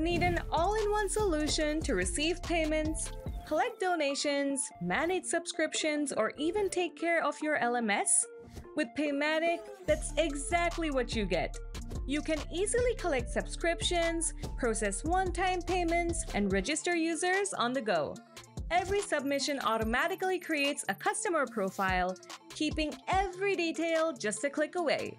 Need an all in one solution to receive payments, collect donations, manage subscriptions, or even take care of your LMS? With Paymattic, that's exactly what you get. You can easily collect subscriptions, process one time payments, and register users on the go. Every submission automatically creates a customer profile, keeping every detail just a click away.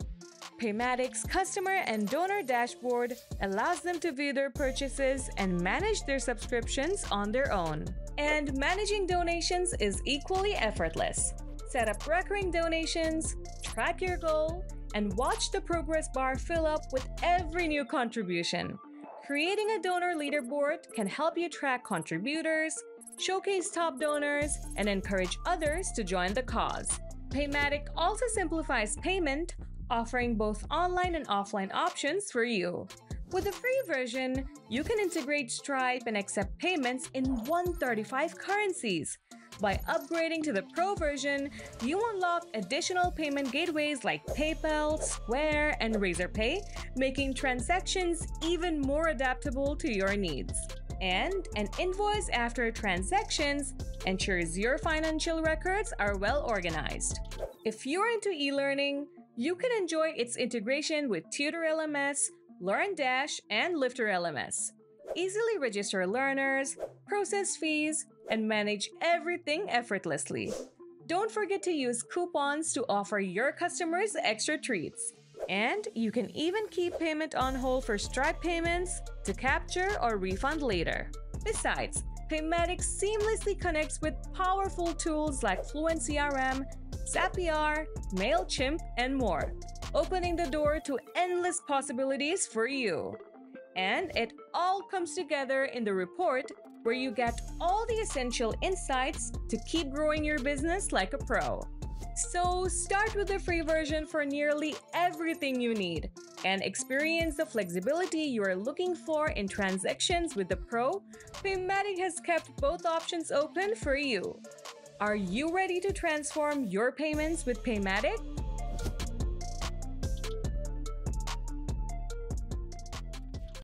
Paymattic's customer and donor dashboard allows them to view their purchases and manage their subscriptions on their own. And managing donations is equally effortless. Set up recurring donations, track your goal, and watch the progress bar fill up with every new contribution. Creating a donor leaderboard can help you track contributors, showcase top donors, and encourage others to join the cause. Paymattic also simplifies payment offering both online and offline options for you. With the free version, you can integrate Stripe and accept payments in 135 currencies. By upgrading to the Pro version, you unlock additional payment gateways like PayPal, Square, and Razorpay, making transactions even more adaptable to your needs. And an invoice after transactions ensures your financial records are well organized. If you're into e learning, you can enjoy its integration with Tutor LMS, LearnDash, and Lifter LMS. Easily register learners, process fees, and manage everything effortlessly. Don't forget to use coupons to offer your customers extra treats. And you can even keep payment on hold for Stripe payments to capture or refund later. Besides, Paymattic seamlessly connects with powerful tools like Fluent CRM Zapier, MailChimp, and more, opening the door to endless possibilities for you. And it all comes together in the report where you get all the essential insights to keep growing your business like a pro. So, start with the free version for nearly everything you need and experience the flexibility you are looking for in transactions with the Pro. Paymattic has kept both options open for you. Are you ready to transform your payments with Paymattic?